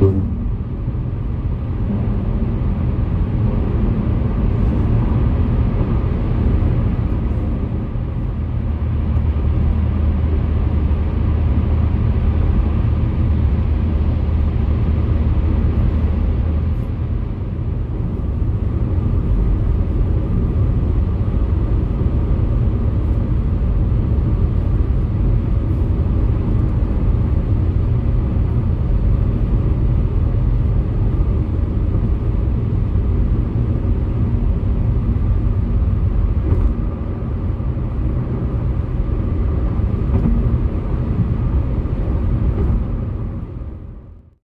Boom.